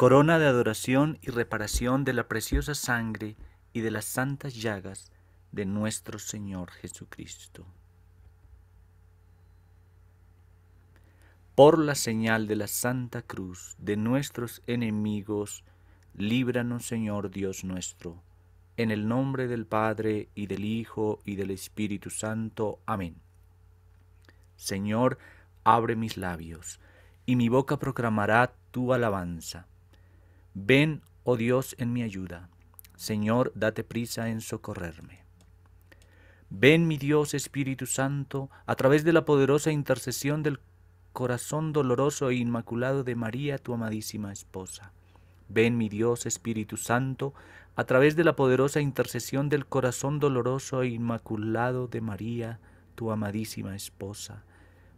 corona de adoración y reparación de la preciosa sangre y de las santas llagas de nuestro Señor Jesucristo. Por la señal de la Santa Cruz de nuestros enemigos, líbranos Señor Dios nuestro, en el nombre del Padre y del Hijo y del Espíritu Santo. Amén. Señor, abre mis labios, y mi boca proclamará tu alabanza. Ven, oh Dios, en mi ayuda. Señor, date prisa en socorrerme. Ven, mi Dios Espíritu Santo, a través de la poderosa intercesión del corazón doloroso e inmaculado de María, tu amadísima esposa. Ven, mi Dios Espíritu Santo, a través de la poderosa intercesión del corazón doloroso e inmaculado de María, tu amadísima esposa.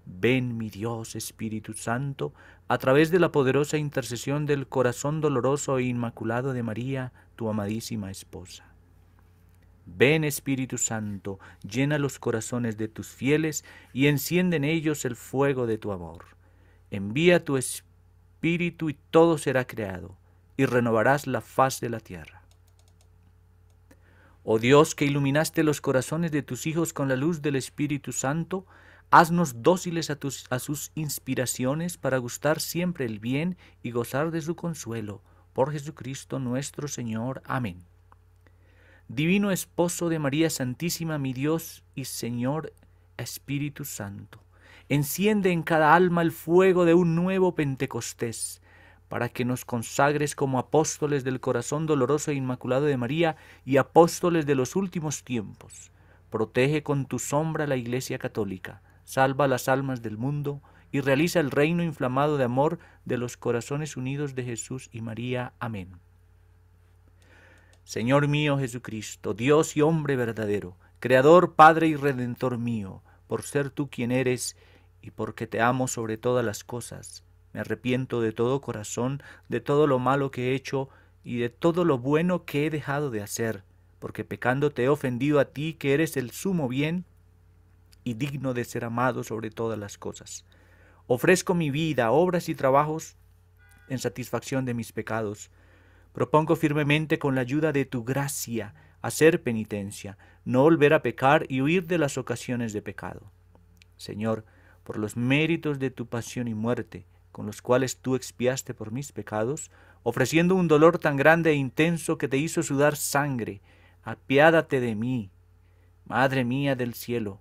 Ven, mi Dios Espíritu Santo, a través de la poderosa intercesión del corazón doloroso e inmaculado de María, tu amadísima esposa. Ven Espíritu Santo, llena los corazones de tus fieles y enciende en ellos el fuego de tu amor. Envía tu Espíritu y todo será creado, y renovarás la faz de la tierra. Oh Dios, que iluminaste los corazones de tus hijos con la luz del Espíritu Santo, Haznos dóciles a, tus, a sus inspiraciones para gustar siempre el bien y gozar de su consuelo. Por Jesucristo nuestro Señor. Amén. Divino Esposo de María Santísima, mi Dios y Señor Espíritu Santo, enciende en cada alma el fuego de un nuevo Pentecostés, para que nos consagres como apóstoles del corazón doloroso e inmaculado de María y apóstoles de los últimos tiempos. Protege con tu sombra la Iglesia Católica salva las almas del mundo y realiza el reino inflamado de amor de los corazones unidos de Jesús y María. Amén. Señor mío Jesucristo, Dios y hombre verdadero, Creador, Padre y Redentor mío, por ser tú quien eres y porque te amo sobre todas las cosas, me arrepiento de todo corazón, de todo lo malo que he hecho y de todo lo bueno que he dejado de hacer, porque pecando te he ofendido a ti que eres el sumo bien y digno de ser amado sobre todas las cosas. Ofrezco mi vida, obras y trabajos en satisfacción de mis pecados. Propongo firmemente con la ayuda de tu gracia hacer penitencia, no volver a pecar y huir de las ocasiones de pecado. Señor, por los méritos de tu pasión y muerte, con los cuales tú expiaste por mis pecados, ofreciendo un dolor tan grande e intenso que te hizo sudar sangre, apiádate de mí. Madre mía del cielo,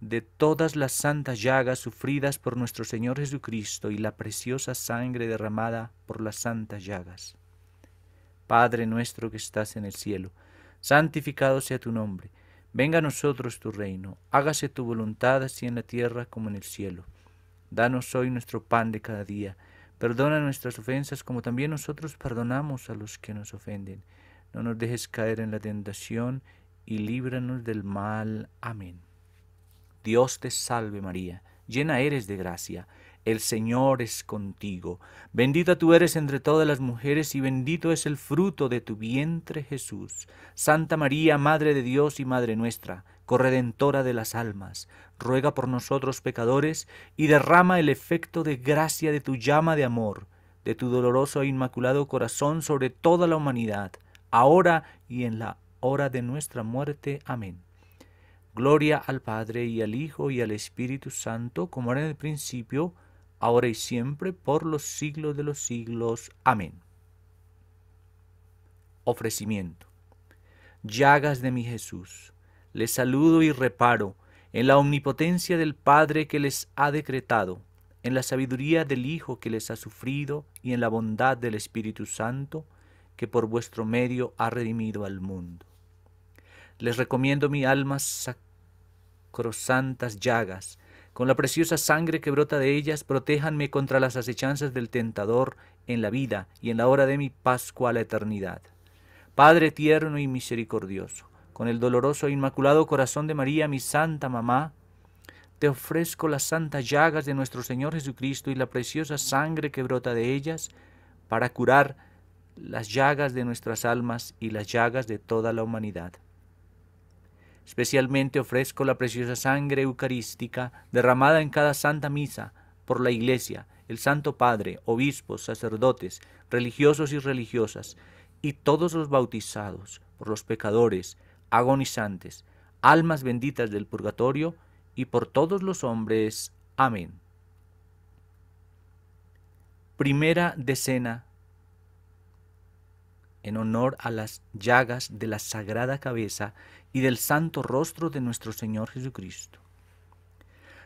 de todas las santas llagas sufridas por nuestro Señor Jesucristo y la preciosa sangre derramada por las santas llagas. Padre nuestro que estás en el cielo, santificado sea tu nombre, venga a nosotros tu reino, hágase tu voluntad así en la tierra como en el cielo. Danos hoy nuestro pan de cada día, perdona nuestras ofensas como también nosotros perdonamos a los que nos ofenden. No nos dejes caer en la tentación y líbranos del mal. Amén. Dios te salve María, llena eres de gracia, el Señor es contigo, bendita tú eres entre todas las mujeres y bendito es el fruto de tu vientre Jesús. Santa María, Madre de Dios y Madre nuestra, corredentora de las almas, ruega por nosotros pecadores y derrama el efecto de gracia de tu llama de amor, de tu doloroso e inmaculado corazón sobre toda la humanidad, ahora y en la hora de nuestra muerte. Amén. Gloria al Padre y al Hijo y al Espíritu Santo, como era en el principio, ahora y siempre, por los siglos de los siglos. Amén. Ofrecimiento. Llagas de mi Jesús, le saludo y reparo, en la omnipotencia del Padre que les ha decretado, en la sabiduría del Hijo que les ha sufrido y en la bondad del Espíritu Santo que por vuestro medio ha redimido al mundo. Les recomiendo mi alma sacrosantas llagas, con la preciosa sangre que brota de ellas, protéjanme contra las acechanzas del tentador en la vida y en la hora de mi Pascua a la eternidad. Padre tierno y misericordioso, con el doloroso e inmaculado corazón de María, mi santa mamá, te ofrezco las santas llagas de nuestro Señor Jesucristo y la preciosa sangre que brota de ellas para curar las llagas de nuestras almas y las llagas de toda la humanidad. Especialmente ofrezco la preciosa sangre eucarística derramada en cada santa misa por la Iglesia, el Santo Padre, obispos, sacerdotes, religiosos y religiosas, y todos los bautizados, por los pecadores, agonizantes, almas benditas del purgatorio, y por todos los hombres. Amén. Primera decena en honor a las llagas de la sagrada cabeza y del santo rostro de nuestro Señor Jesucristo.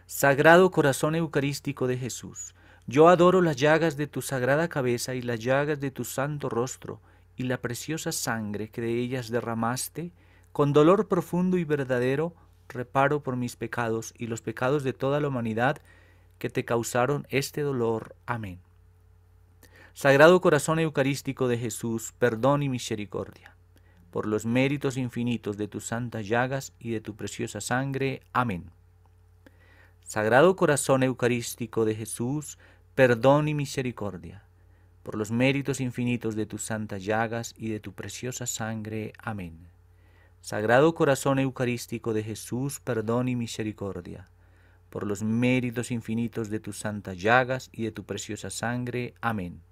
Sagrado corazón eucarístico de Jesús, yo adoro las llagas de tu sagrada cabeza y las llagas de tu santo rostro y la preciosa sangre que de ellas derramaste, con dolor profundo y verdadero, reparo por mis pecados y los pecados de toda la humanidad que te causaron este dolor. Amén. Sagrado Corazón Eucarístico de Jesús, perdón y misericordia por los méritos infinitos de tus santas llagas y de tu preciosa sangre. Amén. Sagrado Corazón Eucarístico de Jesús, perdón y misericordia, por los méritos infinitos de tus santas llagas y de tu preciosa sangre. Amén. Sagrado Corazón Eucarístico de Jesús, perdón y misericordia, por los méritos infinitos de tus santas llagas y de tu preciosa sangre. Amén.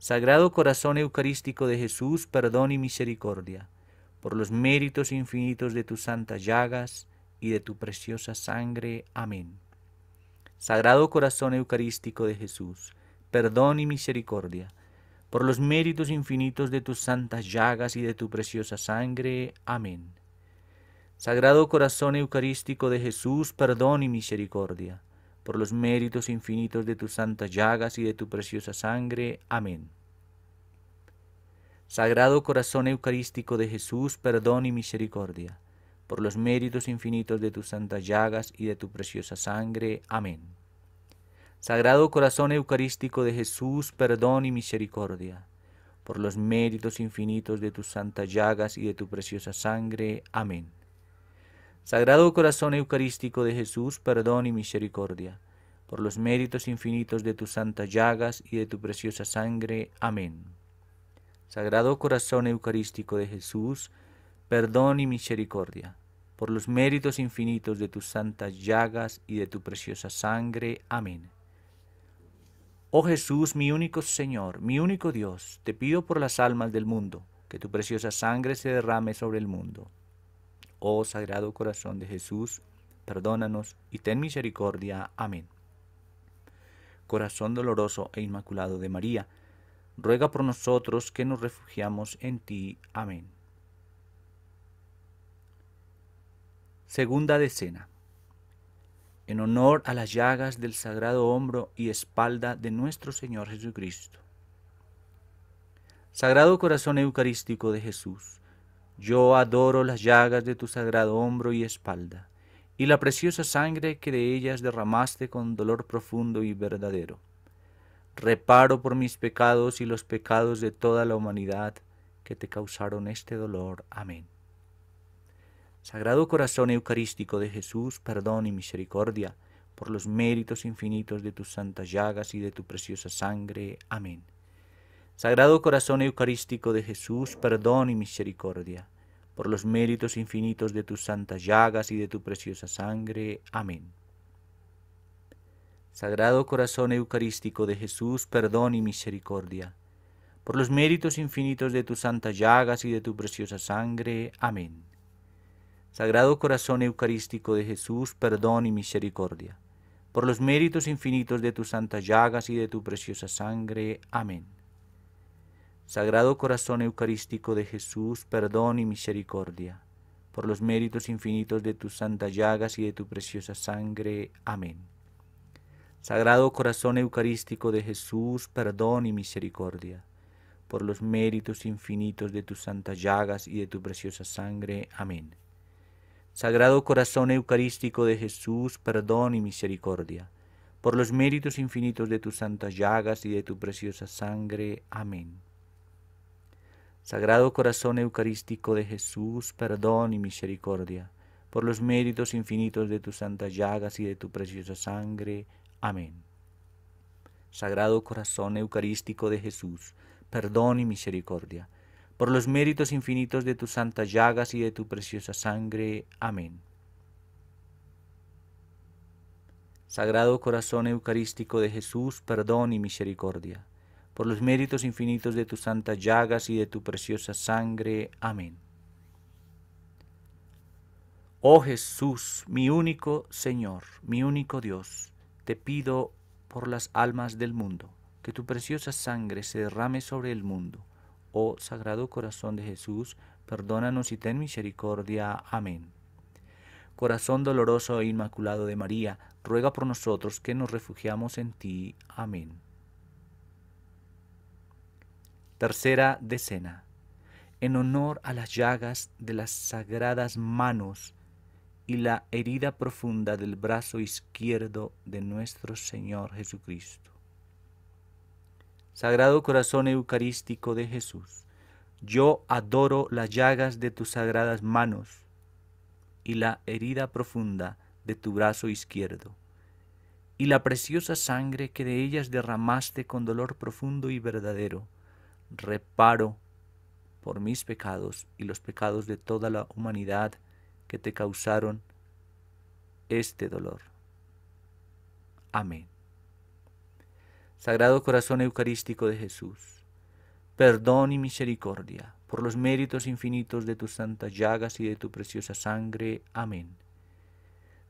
Sagrado Corazón Eucarístico de Jesús, perdón y misericordia, por los méritos infinitos de tus santas llagas y de tu preciosa sangre. Amén. Sagrado Corazón Eucarístico de Jesús, perdón y misericordia, por los méritos infinitos de tus santas llagas y de tu preciosa sangre. Amén. Sagrado Corazón Eucarístico de Jesús, perdón y misericordia por los méritos infinitos de tus santas llagas y de tu preciosa sangre. Amén. Sagrado Corazón Eucarístico de Jesús, perdón y misericordia, por los méritos infinitos de tus santas llagas y de tu preciosa sangre. Amén. Sagrado Corazón Eucarístico de Jesús, perdón y misericordia, por los méritos infinitos de tus santas llagas y de tu preciosa sangre. Amén. Sagrado Corazón Eucarístico de Jesús, perdón y misericordia, por los méritos infinitos de tus santas llagas y de tu preciosa sangre. Amén. Sagrado Corazón Eucarístico de Jesús, perdón y misericordia, por los méritos infinitos de tus santas llagas y de tu preciosa sangre. Amén. Oh Jesús, mi único Señor, mi único Dios, te pido por las almas del mundo, que tu preciosa sangre se derrame sobre el mundo Oh Sagrado Corazón de Jesús, perdónanos y ten misericordia. Amén. Corazón doloroso e inmaculado de María, ruega por nosotros que nos refugiamos en ti. Amén. Segunda decena. En honor a las llagas del sagrado hombro y espalda de nuestro Señor Jesucristo. Sagrado Corazón Eucarístico de Jesús, yo adoro las llagas de tu sagrado hombro y espalda, y la preciosa sangre que de ellas derramaste con dolor profundo y verdadero. Reparo por mis pecados y los pecados de toda la humanidad que te causaron este dolor. Amén. Sagrado Corazón Eucarístico de Jesús, perdón y misericordia por los méritos infinitos de tus santas llagas y de tu preciosa sangre. Amén. Sagrado Corazón Eucarístico de Jesús, perdón y misericordia, por los méritos infinitos de tus santas llagas y de tu preciosa sangre. Amén. Sagrado Corazón Eucarístico de Jesús, perdón y misericordia, por los méritos infinitos de tus santas llagas y de tu preciosa sangre. Amén. Sagrado Corazón Eucarístico de Jesús, perdón y misericordia, por los méritos infinitos de tus santas llagas y de tu preciosa sangre. Amén. Sagrado Corazón Eucarístico de Jesús, perdón y misericordia, por los méritos infinitos de tus santas llagas y de tu preciosa sangre. Amén. Sagrado Corazón Eucarístico de Jesús, perdón y misericordia, por los méritos infinitos de tus santas llagas y de tu preciosa sangre. Amén. Sagrado Corazón Eucarístico de Jesús, perdón y misericordia, por los méritos infinitos de tus santas llagas y de tu preciosa sangre. Amén. Sagrado Corazón Eucarístico de Jesús, perdón y misericordia, por los méritos infinitos de tus santas llagas y de tu preciosa sangre. Amén. Sagrado Corazón Eucarístico de Jesús, perdón y misericordia, por los méritos infinitos de tus santas llagas y de tu preciosa sangre. Amén. Sagrado Corazón Eucarístico de Jesús, perdón y misericordia, por los méritos infinitos de tus santas llagas y de tu preciosa sangre. Amén. Oh Jesús, mi único Señor, mi único Dios, te pido por las almas del mundo, que tu preciosa sangre se derrame sobre el mundo. Oh Sagrado Corazón de Jesús, perdónanos y ten misericordia. Amén. Corazón doloroso e inmaculado de María, ruega por nosotros que nos refugiamos en ti. Amén. Tercera decena. En honor a las llagas de las sagradas manos y la herida profunda del brazo izquierdo de nuestro Señor Jesucristo. Sagrado Corazón Eucarístico de Jesús, yo adoro las llagas de tus sagradas manos y la herida profunda de tu brazo izquierdo, y la preciosa sangre que de ellas derramaste con dolor profundo y verdadero. Reparo por mis pecados y los pecados de toda la humanidad que te causaron este dolor. Amén. Sagrado Corazón Eucarístico de Jesús, perdón y misericordia por los méritos infinitos de tus santas llagas y de tu preciosa sangre. Amén.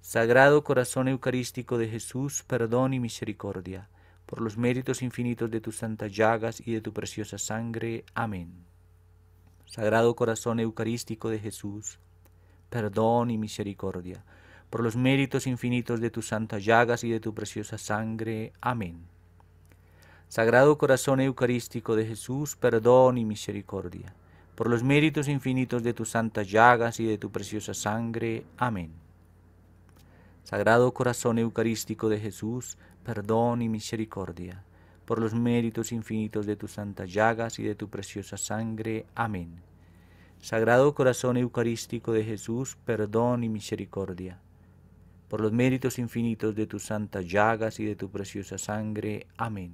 Sagrado Corazón Eucarístico de Jesús, perdón y misericordia por los méritos infinitos de tus santas llagas y de tu preciosa sangre. Amén. Sagrado Corazón Eucarístico de Jesús, perdón y misericordia, por los méritos infinitos de tus santas llagas y de tu preciosa sangre. Amén. Sagrado Corazón Eucarístico de Jesús, perdón y misericordia, por los méritos infinitos de tus santas llagas y de tu preciosa sangre. Amén. Sagrado Corazón Eucarístico de Jesús, perdón y misericordia, por los méritos infinitos de tus santas llagas y de tu preciosa sangre. Amén. Sagrado Corazón Eucarístico de Jesús, perdón y misericordia, por los méritos infinitos de tus santas llagas y de tu preciosa sangre. Amén.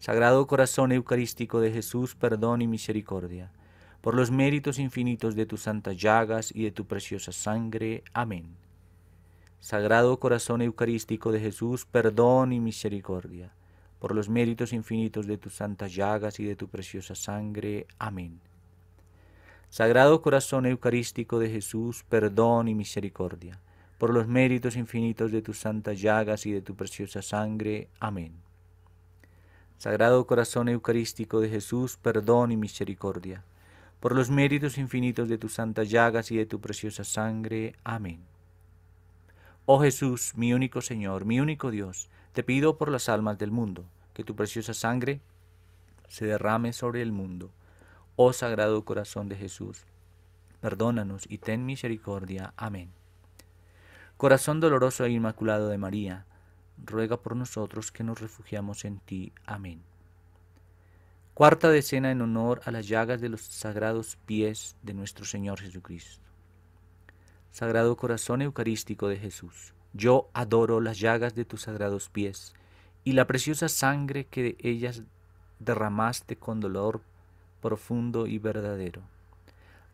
Sagrado Corazón Eucarístico de Jesús, perdón y misericordia, por los méritos infinitos de tus santas llagas y de tu preciosa sangre. Amén. Sagrado Corazón Eucarístico de Jesús, perdón y misericordia, por los méritos infinitos de tus santas llagas y de tu preciosa sangre. Amén. Sagrado Corazón Eucarístico de Jesús, perdón y misericordia, por los méritos infinitos de tus santas llagas y de tu preciosa sangre. Amén. Sagrado Corazón Eucarístico de Jesús, perdón y misericordia, por los méritos infinitos de tus santas llagas y de tu preciosa sangre. Amén. Oh Jesús, mi único Señor, mi único Dios, te pido por las almas del mundo, que tu preciosa sangre se derrame sobre el mundo Oh Sagrado Corazón de Jesús, perdónanos y ten misericordia. Amén. Corazón doloroso e inmaculado de María, ruega por nosotros que nos refugiamos en ti. Amén. Cuarta decena en honor a las llagas de los sagrados pies de nuestro Señor Jesucristo. Sagrado Corazón Eucarístico de Jesús, yo adoro las llagas de tus sagrados pies y la preciosa sangre que de ellas derramaste con dolor profundo y verdadero.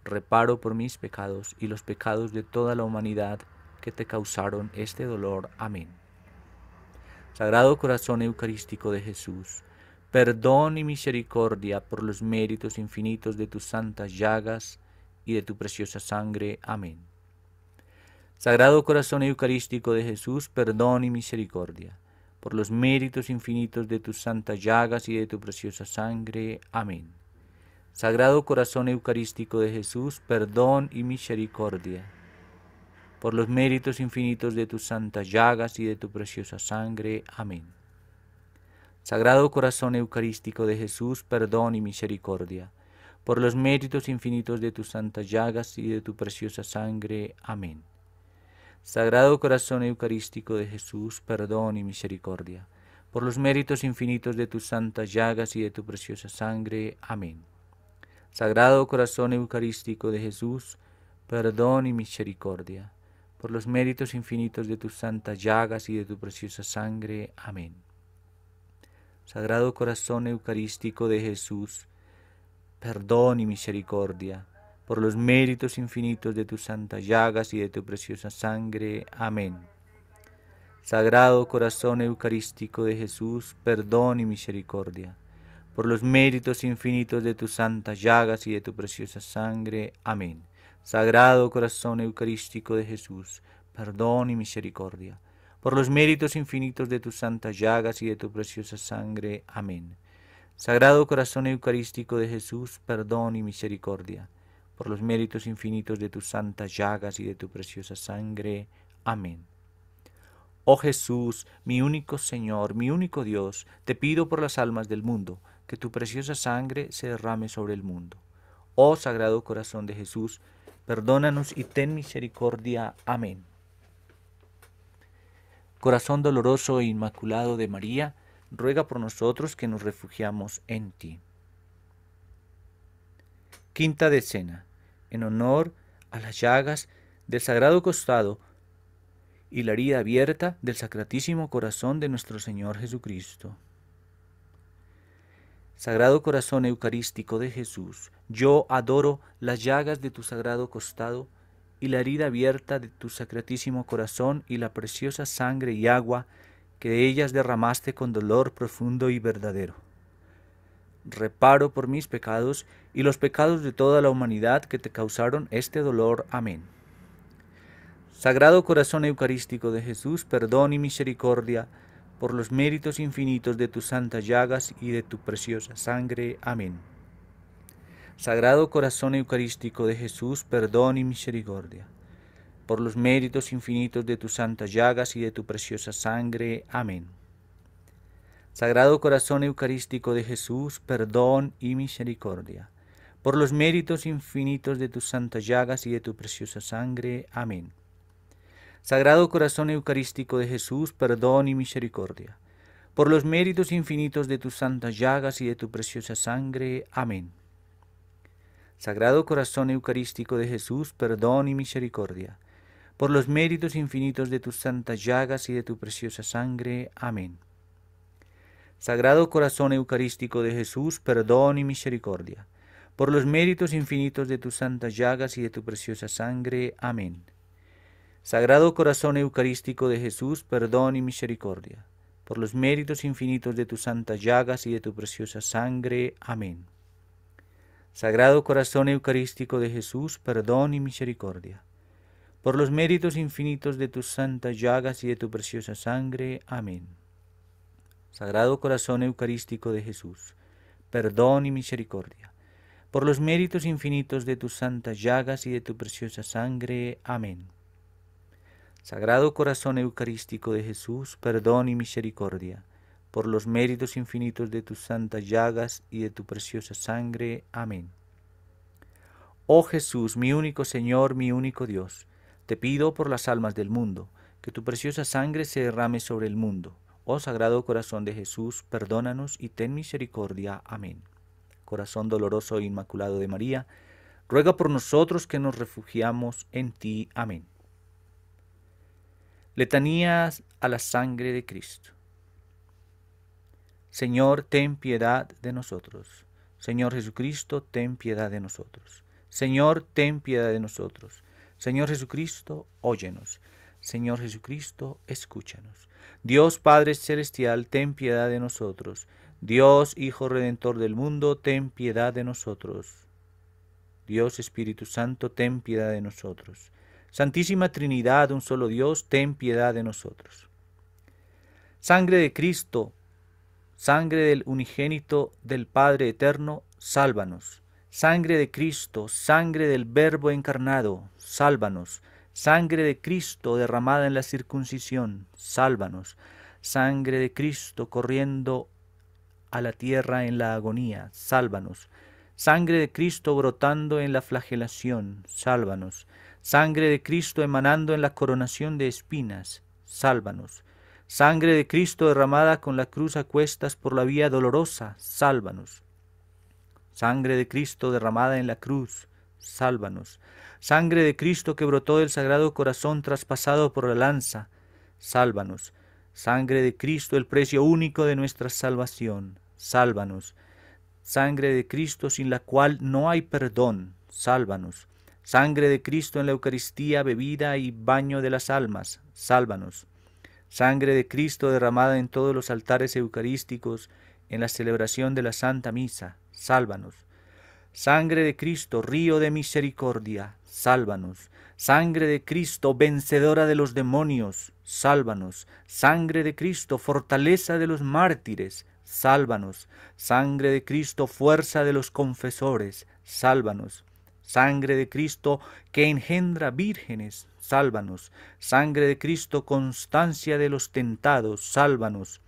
Reparo por mis pecados y los pecados de toda la humanidad que te causaron este dolor. Amén. Sagrado Corazón Eucarístico de Jesús, perdón y misericordia por los méritos infinitos de tus santas llagas y de tu preciosa sangre. Amén. Sagrado Corazón Eucarístico de Jesús, perdón y misericordia por los méritos infinitos de tus santas llagas y de tu preciosa sangre. Amén. Sagrado Corazón Eucarístico de Jesús, perdón y misericordia. Por los méritos infinitos de tus santas llagas y de tu preciosa sangre. Amén. Sagrado Corazón Eucarístico de Jesús, perdón y misericordia. Por los méritos infinitos de tus santas llagas y de tu preciosa sangre. Amén. Sagrado Corazón Eucarístico de Jesús, perdón y misericordia. Por los méritos infinitos de tus santas llagas y de tu preciosa sangre. Amén. Sagrado Corazón Eucarístico de Jesús, perdón y misericordia, por los méritos infinitos de tus santas llagas y de tu preciosa sangre. Amén. Sagrado Corazón Eucarístico de Jesús, perdón y misericordia, por los méritos infinitos de tus santas llagas y de tu preciosa sangre. Amén. Sagrado Corazón Eucarístico de Jesús, perdón y misericordia por los méritos infinitos de tus santas llagas y de tu preciosa sangre. Amén. Sagrado corazón eucarístico de Jesús, perdón y misericordia. Por los méritos infinitos de tus santas llagas y de tu preciosa sangre. Amén. Sagrado corazón eucarístico de Jesús, perdón y misericordia. Por los méritos infinitos de tus santas llagas y de tu preciosa sangre. Amén. Oh Jesús, mi único Señor, mi único Dios, te pido por las almas del mundo, que tu preciosa sangre se derrame sobre el mundo. Oh Sagrado Corazón de Jesús, perdónanos y ten misericordia. Amén. Corazón doloroso e inmaculado de María, ruega por nosotros que nos refugiamos en ti. Quinta decena, en honor a las llagas del Sagrado Costado y la herida abierta del Sacratísimo Corazón de nuestro Señor Jesucristo. Sagrado Corazón Eucarístico de Jesús, yo adoro las llagas de tu sagrado costado y la herida abierta de tu sacratísimo corazón y la preciosa sangre y agua que de ellas derramaste con dolor profundo y verdadero. Reparo por mis pecados y los pecados de toda la humanidad que te causaron este dolor. Amén. Sagrado Corazón Eucarístico de Jesús, perdón y misericordia, por los méritos infinitos de tus santas llagas y de tu preciosa sangre. Amén. Sagrado Corazón Eucarístico de Jesús, perdón y misericordia. Por los méritos infinitos de tus santas llagas y de tu preciosa sangre. Amén. Sagrado Corazón Eucarístico de Jesús, perdón y misericordia. Por los méritos infinitos de tus santas llagas y de tu preciosa sangre. Amén. Sagrado Corazón Eucarístico de Jesús, perdón y misericordia. Por los méritos infinitos de tus santas llagas y de tu preciosa sangre. Amén. Sagrado Corazón Eucarístico de Jesús, perdón y misericordia. Por los méritos infinitos de tus santas llagas y de tu preciosa sangre. Amén. Sagrado Corazón Eucarístico de Jesús, perdón y misericordia. Por los méritos infinitos de tus santas llagas y de tu preciosa sangre. Amén. Sagrado Corazón Eucarístico de Jesús, perdón y misericordia, por los méritos infinitos de tus santas llagas y de tu preciosa sangre. Amén. Sagrado Corazón Eucarístico de Jesús, perdón y misericordia, por los méritos infinitos de tus santas llagas y de tu preciosa sangre. Amén. Sagrado Corazón Eucarístico de Jesús, perdón y misericordia, por los méritos infinitos de tus santas llagas y de tu preciosa sangre. Amén. Sagrado Corazón Eucarístico de Jesús, perdón y misericordia, por los méritos infinitos de tus santas llagas y de tu preciosa sangre. Amén. Oh Jesús, mi único Señor, mi único Dios, te pido por las almas del mundo, que tu preciosa sangre se derrame sobre el mundo. Oh Sagrado Corazón de Jesús, perdónanos y ten misericordia. Amén. Corazón doloroso e inmaculado de María, ruega por nosotros que nos refugiamos en ti. Amén. Letanías a la sangre de Cristo. Señor, ten piedad de nosotros. Señor Jesucristo, ten piedad de nosotros. Señor, ten piedad de nosotros. Señor Jesucristo, óyenos. Señor Jesucristo, escúchanos. Dios Padre Celestial, ten piedad de nosotros. Dios Hijo Redentor del mundo, ten piedad de nosotros. Dios Espíritu Santo, ten piedad de nosotros. Santísima Trinidad, un solo Dios, ten piedad de nosotros. Sangre de Cristo, sangre del unigénito del Padre Eterno, sálvanos. Sangre de Cristo, sangre del Verbo encarnado, sálvanos. Sangre de Cristo derramada en la circuncisión, sálvanos. Sangre de Cristo corriendo a la tierra en la agonía, sálvanos. Sangre de Cristo brotando en la flagelación, sálvanos. Sangre de Cristo emanando en la coronación de espinas, sálvanos. Sangre de Cristo derramada con la cruz a cuestas por la vía dolorosa, sálvanos. Sangre de Cristo derramada en la cruz, sálvanos. Sangre de Cristo que brotó del sagrado corazón traspasado por la lanza, sálvanos. Sangre de Cristo, el precio único de nuestra salvación, sálvanos. Sangre de Cristo sin la cual no hay perdón, sálvanos. Sangre de Cristo en la Eucaristía, bebida y baño de las almas, sálvanos. Sangre de Cristo derramada en todos los altares eucarísticos, en la celebración de la Santa Misa, sálvanos. Sangre de Cristo, río de misericordia, sálvanos. Sangre de Cristo, vencedora de los demonios, sálvanos. Sangre de Cristo, fortaleza de los mártires, sálvanos. Sangre de Cristo, fuerza de los confesores, sálvanos. Sangre de Cristo que engendra vírgenes, sálvanos. Sangre de Cristo, constancia de los tentados, sálvanos.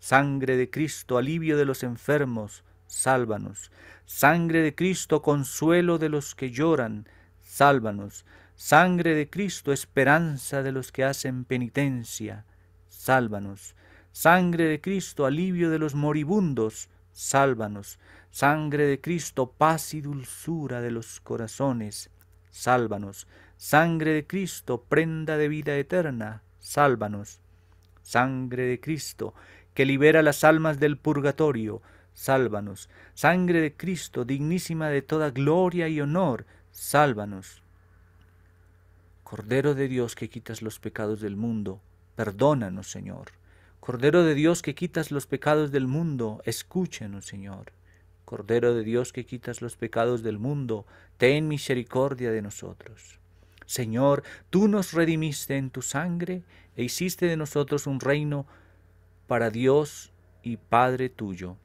Sangre de Cristo, alivio de los enfermos, sálvanos. Sangre de Cristo, consuelo de los que lloran, sálvanos. Sangre de Cristo, esperanza de los que hacen penitencia, sálvanos. Sangre de Cristo, alivio de los moribundos, sálvanos. Sangre de Cristo, paz y dulzura de los corazones, sálvanos. Sangre de Cristo, prenda de vida eterna, sálvanos. Sangre de Cristo, que libera las almas del purgatorio, sálvanos. Sangre de Cristo, dignísima de toda gloria y honor, sálvanos. Cordero de Dios que quitas los pecados del mundo, perdónanos, Señor. Cordero de Dios que quitas los pecados del mundo, escúchenos, Señor. Cordero de Dios que quitas los pecados del mundo, ten misericordia de nosotros. Señor, tú nos redimiste en tu sangre e hiciste de nosotros un reino para Dios y Padre tuyo.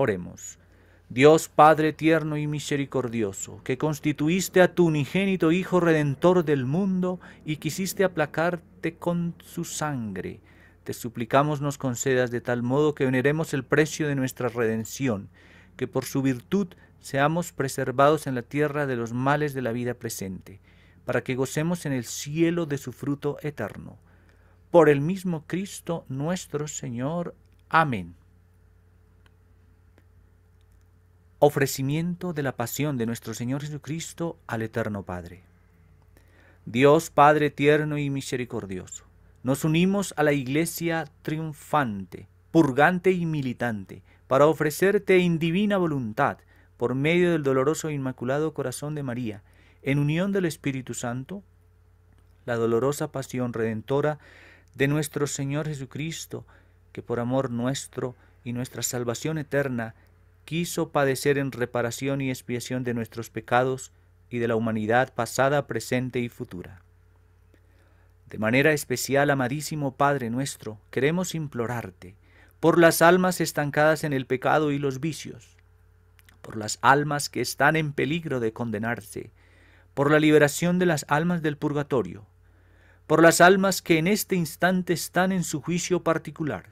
Oremos. Dios Padre tierno y misericordioso, que constituiste a tu unigénito Hijo Redentor del mundo y quisiste aplacarte con su sangre, te suplicamos nos concedas de tal modo que veneremos el precio de nuestra redención, que por su virtud seamos preservados en la tierra de los males de la vida presente, para que gocemos en el cielo de su fruto eterno. Por el mismo Cristo nuestro Señor. Amén. Ofrecimiento de la pasión de nuestro Señor Jesucristo al Eterno Padre. Dios Padre tierno y misericordioso, nos unimos a la Iglesia triunfante, purgante y militante, para ofrecerte en divina voluntad, por medio del doloroso e inmaculado corazón de María, en unión del Espíritu Santo, la dolorosa pasión redentora de nuestro Señor Jesucristo, que por amor nuestro y nuestra salvación eterna quiso padecer en reparación y expiación de nuestros pecados y de la humanidad pasada, presente y futura. De manera especial, amadísimo Padre nuestro, queremos implorarte por las almas estancadas en el pecado y los vicios, por las almas que están en peligro de condenarse, por la liberación de las almas del purgatorio, por las almas que en este instante están en su juicio particular,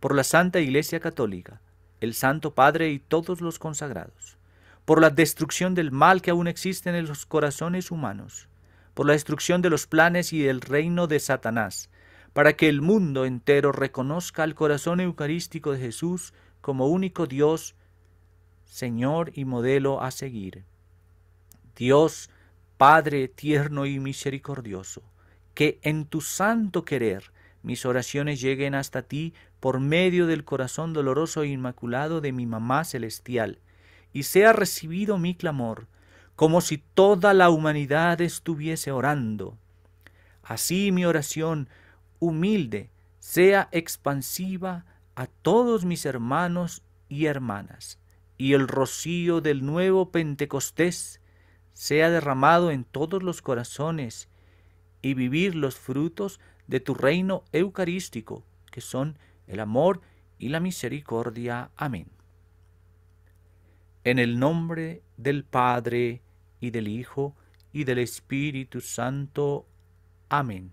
por la Santa Iglesia Católica, el Santo Padre y todos los consagrados, por la destrucción del mal que aún existe en los corazones humanos, por la destrucción de los planes y del reino de Satanás, para que el mundo entero reconozca al corazón eucarístico de Jesús como único Dios, Señor y modelo a seguir. Dios, Padre tierno y misericordioso, que en tu santo querer mis oraciones lleguen hasta ti por medio del corazón doloroso e inmaculado de mi mamá celestial, y sea recibido mi clamor, como si toda la humanidad estuviese orando. Así mi oración humilde sea expansiva a todos mis hermanos y hermanas, y el rocío del nuevo Pentecostés sea derramado en todos los corazones, y vivir los frutos de tu reino eucarístico, que son el amor y la misericordia. Amén. En el nombre del Padre, y del Hijo, y del Espíritu Santo. Amén.